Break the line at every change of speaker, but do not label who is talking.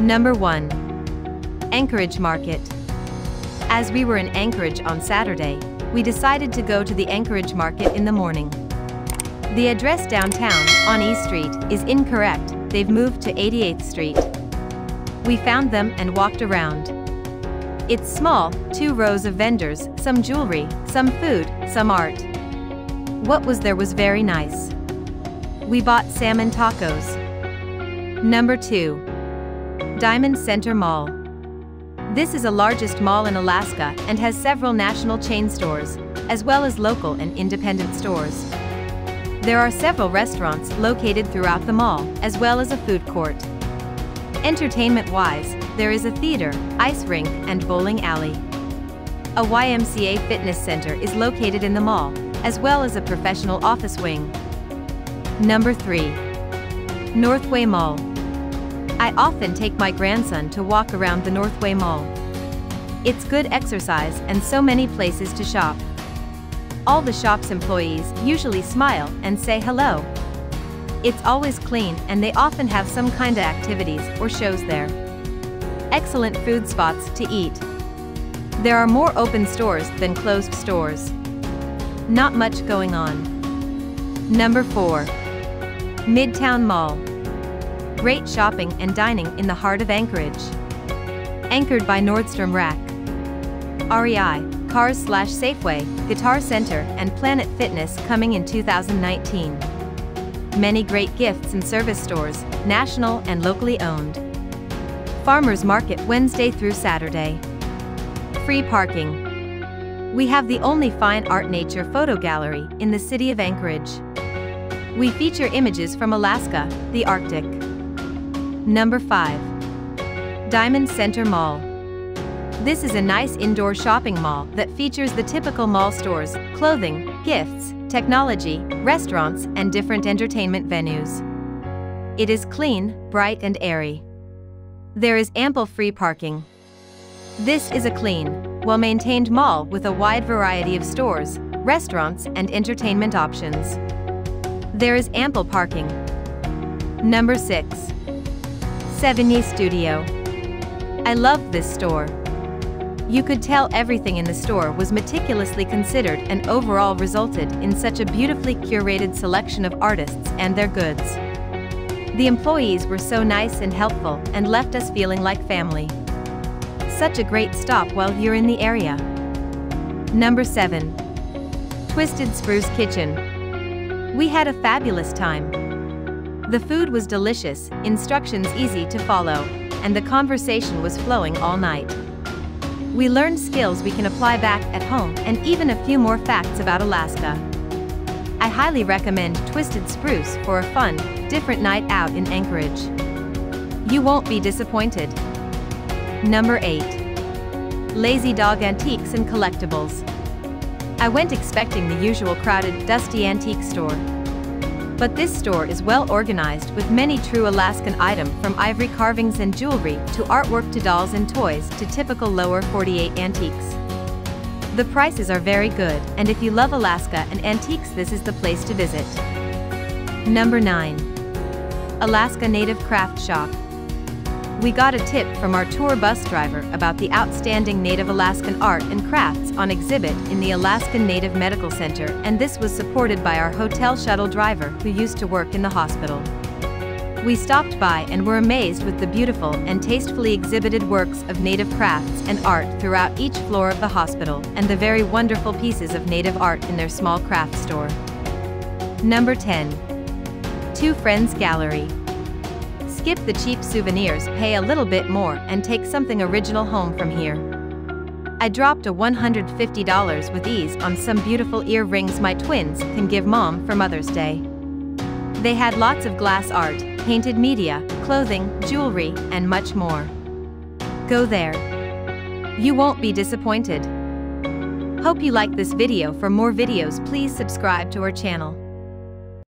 Number 1. Anchorage Market. As we were in Anchorage on Saturday, we decided to go to the Anchorage Market in the morning. The address downtown, on E Street, is incorrect, they've moved to 88th Street. We found them and walked around. It's small, two rows of vendors, some jewelry, some food, some art. What was there was very nice. We bought salmon tacos. Number 2. Dimond Center Mall. This is the largest mall in Alaska and has several national chain stores, as well as local and independent stores. There are several restaurants located throughout the mall, as well as a food court. Entertainment-wise, there is a theater, ice rink, and bowling alley. A YMCA fitness center is located in the mall, as well as a professional office wing. Number 3. Northway Mall. I often take my grandson to walk around the Northway Mall. It's good exercise and so many places to shop. All the shop's employees usually smile and say hello. It's always clean and they often have some kind of activities or shows there. Excellent food spots to eat. There are more open stores than closed stores. Not much going on. Number 4. Midtown Mall. Great shopping and dining in the heart of Anchorage. Anchored by Nordstrom Rack. REI, Carrs slash Safeway, Guitar Center, and Planet Fitness coming in 2019. Many great gifts and service stores, national and locally owned. Farmers Market Wednesday through Saturday. Free parking. We have the only fine art nature photo gallery in the city of Anchorage. We feature images from Alaska, the Arctic. Number 5. Dimond Center Mall. This is a nice indoor shopping mall that features the typical mall stores, clothing, gifts, technology, restaurants, and different entertainment venues. It is clean, bright, and airy. There is ample free parking. This is a clean, well-maintained mall with a wide variety of stores, restaurants, and entertainment options. There is ample parking. Number 6. Sevigny Studio. I love this store. You could tell everything in the store was meticulously considered and overall resulted in such a beautifully curated selection of artists and their goods. The employees were so nice and helpful and left us feeling like family. Such a great stop while you're in the area. Number 7. Twisted Spruce Kitchen. We had a fabulous time. The food was delicious, instructions easy to follow, and the conversation was flowing all night. We learned skills we can apply back at home and even a few more facts about Alaska. I highly recommend Twisted Spruce for a fun, different night out in Anchorage. You won't be disappointed. Number 8. Lazy Dog Antiques and Collectibles. I went expecting the usual crowded, dusty antique store. But this store is well organized with many true Alaskan items from ivory carvings and jewelry to artwork to dolls and toys to typical lower 48 antiques. The prices are very good, and if you love Alaska and antiques this is the place to visit. Number 9. Alaska Native Craft Shop. We got a tip from our tour bus driver about the outstanding Native Alaskan art and crafts on exhibit in the Alaskan Native Medical Center and this was supported by our hotel shuttle driver who used to work in the hospital. We stopped by and were amazed with the beautiful and tastefully exhibited works of native crafts and art throughout each floor of the hospital and the very wonderful pieces of native art in their small craft store. Number 10. Two Friends Gallery. Skip the cheap souvenirs, pay a little bit more, and take something original home from here. I dropped a $150 with ease on some beautiful earrings my twins can give mom for Mother's Day. They had lots of glass art, painted media, clothing, jewelry, and much more. Go there. You won't be disappointed. Hope you like this video for more videos please subscribe to our channel.